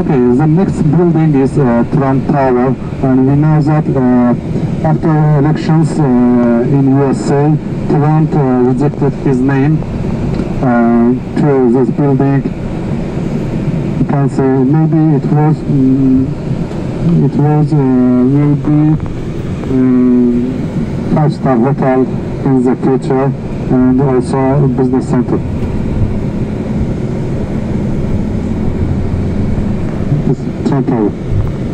Okay, the next building is uh, Trump Tower, and we know that uh, after elections uh, in USA, Trump uh, rejected his name uh, to this building. You can say maybe it was mm, it was uh, will be um, five-star hotel in the future and also a business center. 谢谢。